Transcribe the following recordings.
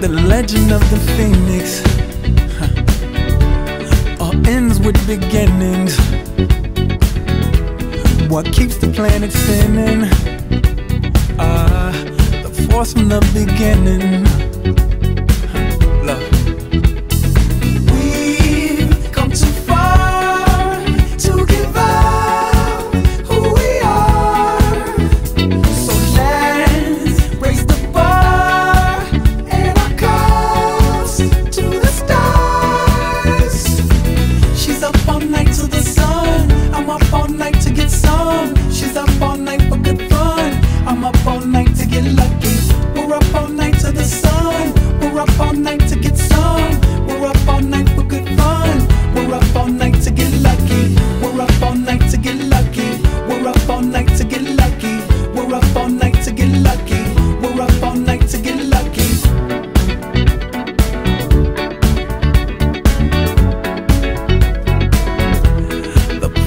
The legend of the phoenix all ends with beginnings. What keeps the planet spinning? Ah, the force from the beginning.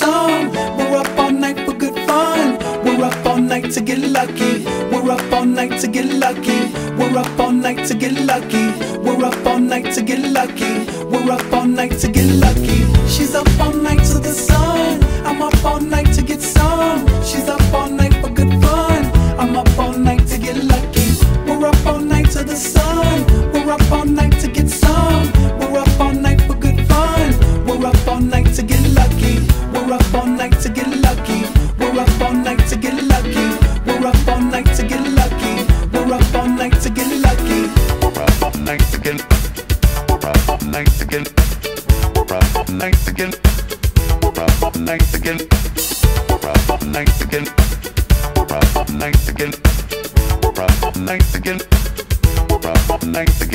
Some. We're up all night for good fun. We're up all night to get lucky. We're up all night to get lucky. We're up all night to get lucky. We're up all night to get lucky. We're up all night to get lucky. nice again. We're up nice again. We're up nice again. We're up nice again. We're up nice again. We're up nice again. We're up nice again.